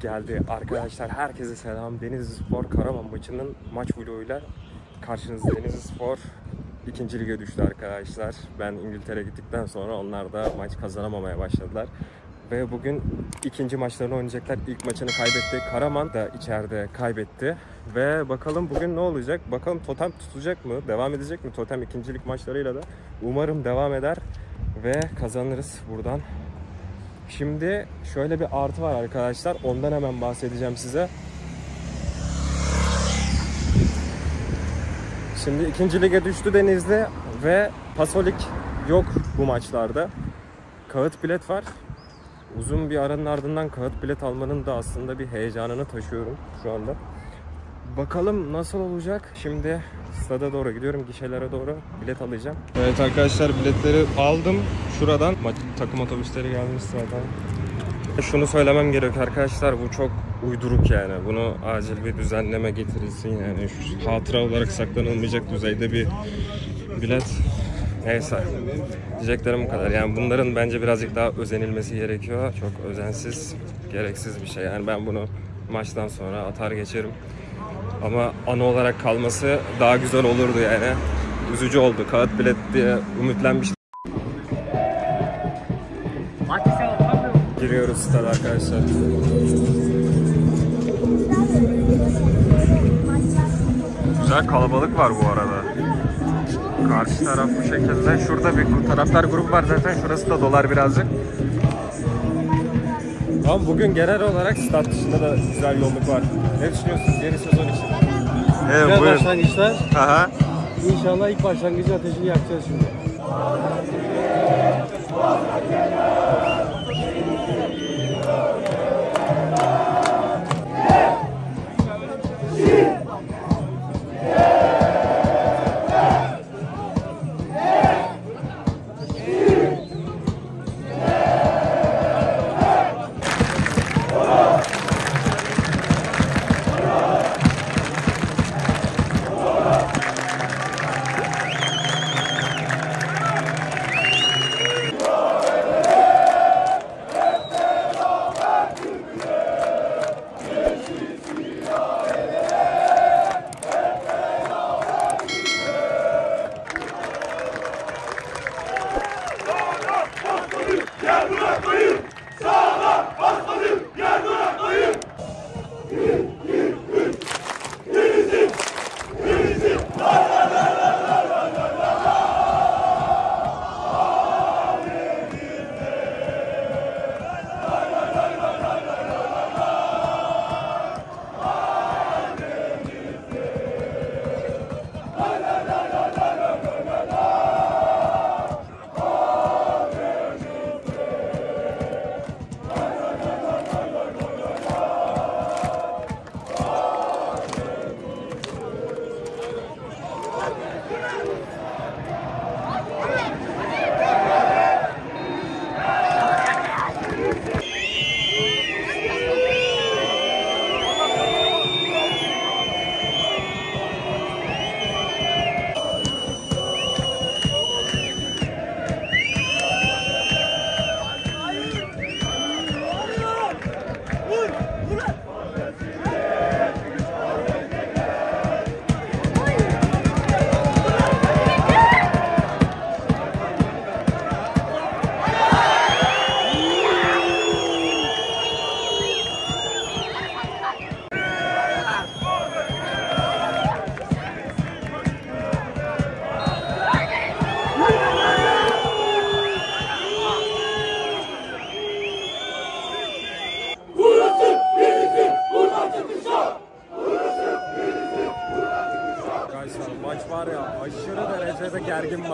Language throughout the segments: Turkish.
geldi. Arkadaşlar herkese selam. Denizli Spor Karaman maçının maç vloguyla karşınızda Denizli Spor ikinci lige düştü arkadaşlar. Ben İngiltere gittikten sonra onlar da maç kazanamamaya başladılar. Ve bugün ikinci maçlarını oynayacaklar. İlk maçını kaybetti. Karaman da içeride kaybetti. Ve bakalım bugün ne olacak? Bakalım Totem tutacak mı? Devam edecek mi? Totem ikincilik maçlarıyla da umarım devam eder ve kazanırız buradan. Şimdi şöyle bir artı var arkadaşlar. Ondan hemen bahsedeceğim size. Şimdi ikinci lige düştü Denizli ve Pasolik yok bu maçlarda. Kağıt bilet var. Uzun bir aranın ardından kağıt bilet almanın da aslında bir heyecanını taşıyorum şu anda. Bakalım nasıl olacak. Şimdi stada doğru gidiyorum. Gişelere doğru bilet alacağım. Evet arkadaşlar biletleri aldım. Şuradan maç, takım otobüsleri gelmiş zaten. Şunu söylemem gerek arkadaşlar bu çok uyduruk yani. Bunu acil bir düzenleme getirilsin yani. Şu hatıra olarak saklanılmayacak düzeyde bir bilet. Neyse. Diyeceklerim bu kadar. Yani bunların bence birazcık daha özenilmesi gerekiyor. Çok özensiz, gereksiz bir şey. Yani ben bunu maçtan sonra atar geçerim. Ama anı olarak kalması daha güzel olurdu yani. Üzücü oldu. Kağıt bilet diye ümitlenmiştim. Giriyoruz stada arkadaşlar. Güzel kalabalık var bu arada. Karşı taraf bu şekilde. Şurada bir taraftar grup var zaten. Şurası da dolar birazcık. Ama bugün genel olarak stat dışında da güzel yolluk var. Ne düşünüyorsunuz yeni sezon için? Evet Güzel buyurun. başlangıçlar. Aha. İnşallah ilk başlangıcın ateşini yakacağız şimdi.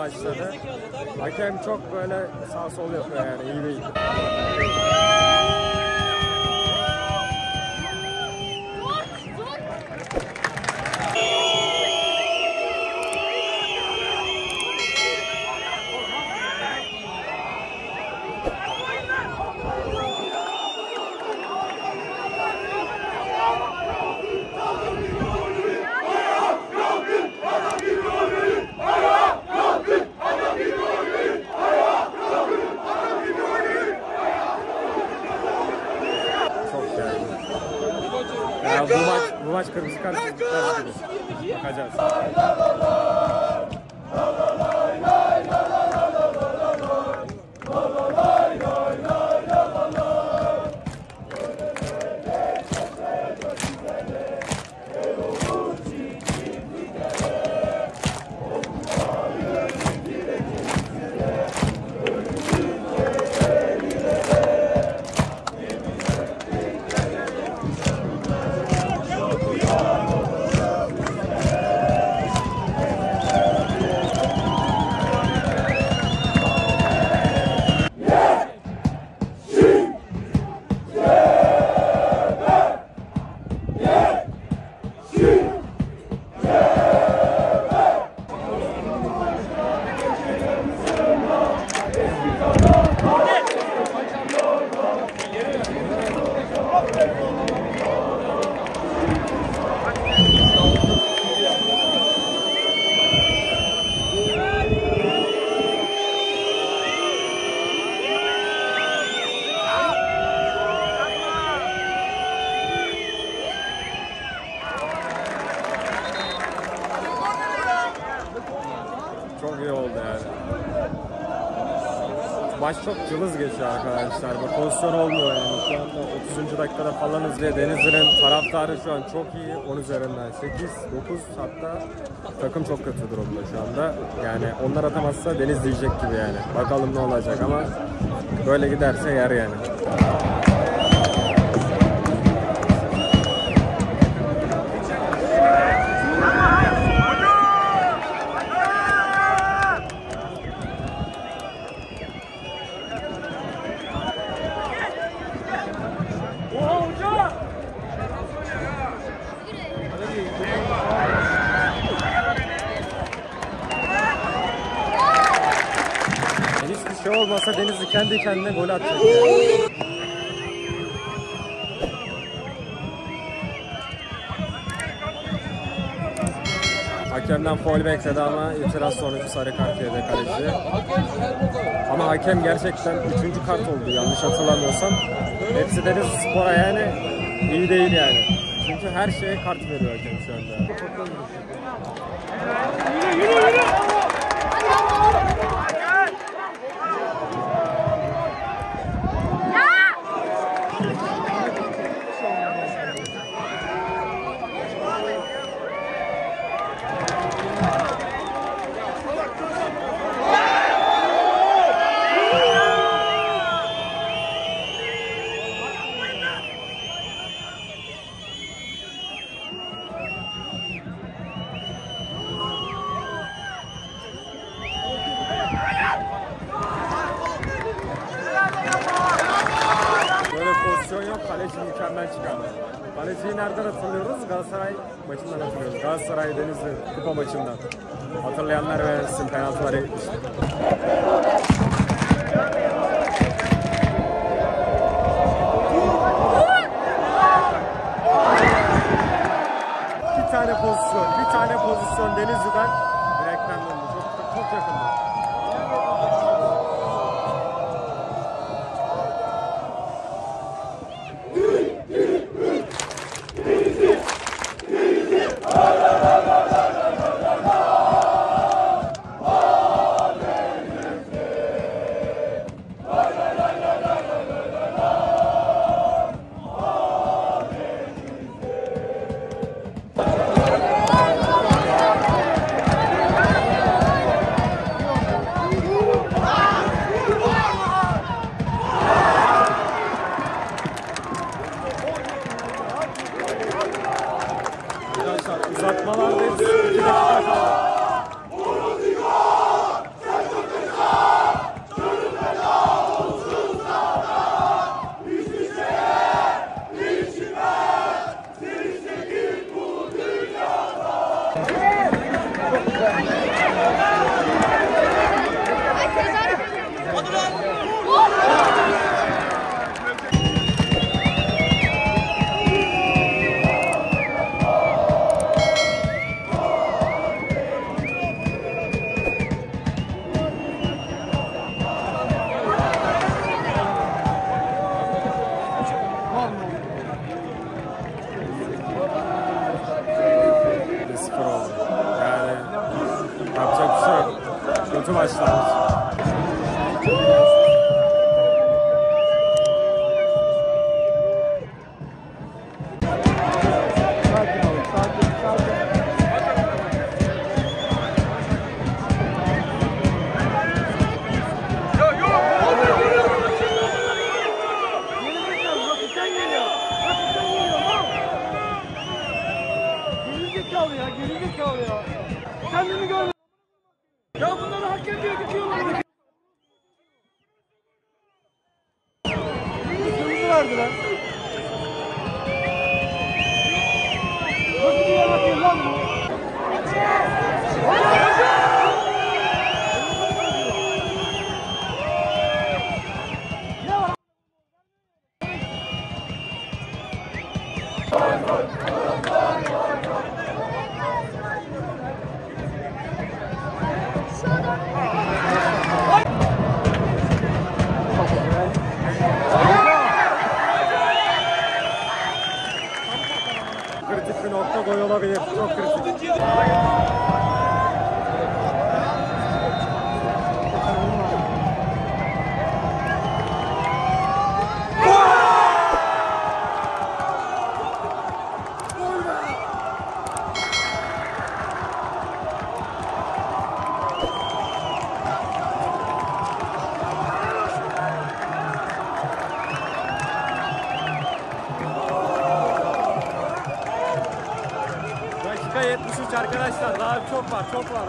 Başladı. Hakem çok böyle sağ sol yapıyor yani iyi değil. Maç çok cılız geçiyor arkadaşlar. Bu pozisyon olmuyor yani. Şu anda 30. dakikada falanız ve Denizli'nin taraftarı şu an çok iyi. 10 üzerinden 8, 9 hatta takım çok kötü durumda şu anda. Yani onlar atamazsa Deniz diyecek gibi yani. Bakalım ne olacak ama böyle giderse yer yani. Şey olmasa Denizli kendi kendine gol atacak. Hakemden foul bekledi ama itiraz sonucu sarı kart yedi kaleci. Ama hakem gerçekten üçüncü kart oldu yanlış hatırlamıyorsam. Hepsi Deniz Spor'a yani iyi değil yani. Çünkü her şeye kart veriyor hakem şu anda. Böyle pozisyon yok. Kaleci mükemmel çıkardı. Kaleciyi nereden hatırlıyoruz? Galatasaray maçından hatırlıyoruz. Galatasaray Denizli kupa maçından. Hatırlayanlar ve sizin penaltıları etmişti. Bir tane pozisyon, bir tane pozisyon Denizli'den Uhul! Verdiler. Arkadaşlar. Daha çok var, çok var.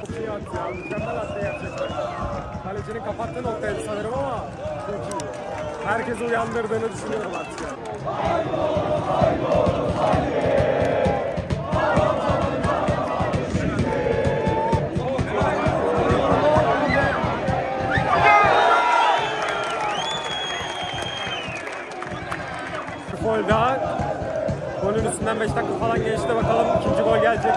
Çok iyi attı ya. Mükemmel attı gerçekten. Kalecinin kapattığı noktaydı sanırım ama çok iyi. Herkesi uyandırdığını düşünüyorum artık yani. Gol daha. Golün üstünden 5 dakika falan geçti. Bakalım ikinci gol gelecek.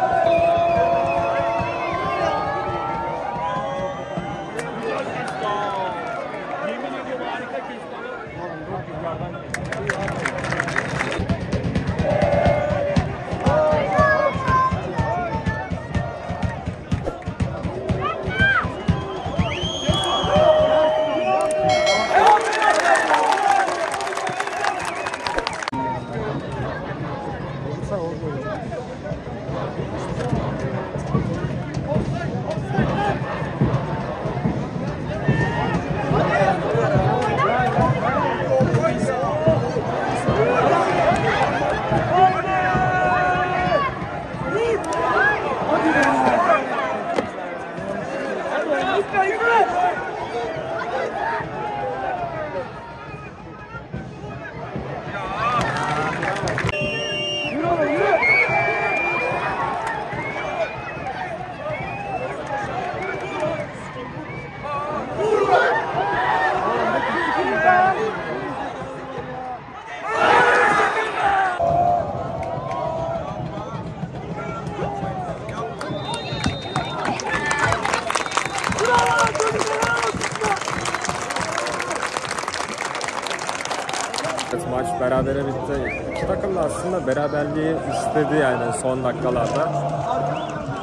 İstedi yani son dakikalarda.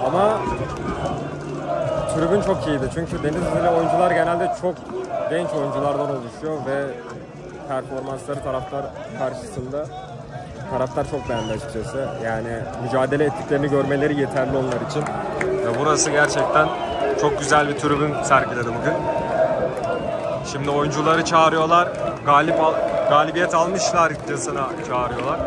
Ama tribün çok iyiydi. Çünkü Denizli'li oyuncular genelde çok genç oyunculardan oluşuyor ve performansları taraftar karşısında taraftar çok beğendi açıkçası. Yani mücadele ettiklerini görmeleri yeterli onlar için. Ve burası gerçekten çok güzel bir tribün sergiledi bugün. Şimdi oyuncuları çağırıyorlar. Galip al- galibiyet almışlarcasına çağırıyorlar.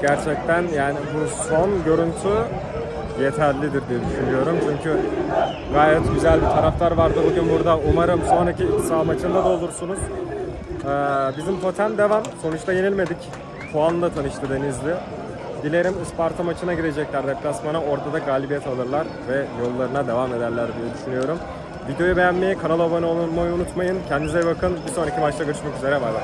Gerçekten yani bu son görüntü yeterlidir diye düşünüyorum. Çünkü gayet güzel bir taraftar vardı bugün burada. Umarım sonraki saha maçında da olursunuz. Ee, bizim totem devam. Sonuçta yenilmedik. Puanla tanıştı Denizli. Dilerim Isparta maçına girecekler deplasmana. Orada da galibiyet alırlar ve yollarına devam ederler diye düşünüyorum. Videoyu beğenmeyi, kanala abone olmayı unutmayın. Kendinize iyi bakın. Bir sonraki maçta görüşmek üzere. Bay bay.